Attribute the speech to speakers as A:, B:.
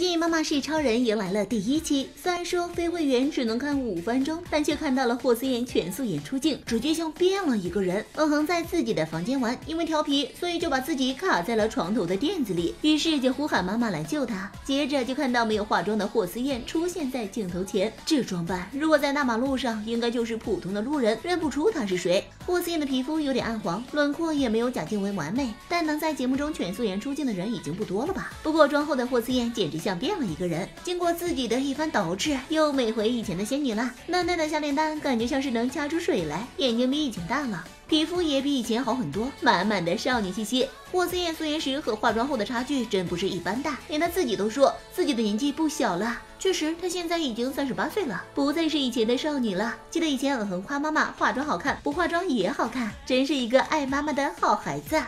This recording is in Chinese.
A: 继《妈妈是超人》迎来了第一期，虽然说非会员只能看五分钟，但却看到了霍思燕全素颜出镜，直接像变了一个人。嗯哼，在自己的房间玩，因为调皮，所以就把自己卡在了床头的垫子里，于是就呼喊妈妈来救他。接着就看到没有化妆的霍思燕出现在镜头前，这装扮如果在大马路上，应该就是普通的路人认不出她是谁。霍思燕的皮肤有点暗黄，轮廓也没有贾静雯完美，但能在节目中全素颜出镜的人已经不多了吧？不过妆后的霍思燕简直。像变了一个人，经过自己的一番捯饬，又美回以前的仙女了。嫩嫩的小脸蛋，感觉像是能掐出水来，眼睛比以前大了，皮肤也比以前好很多，满满的少女气息。霍思燕素颜时和化妆后的差距真不是一般大，连她自己都说自己的年纪不小了。确实，她现在已经三十八岁了，不再是以前的少女了。记得以前嗯哼夸妈妈化妆好看，不化妆也好看，真是一个爱妈妈的好孩子。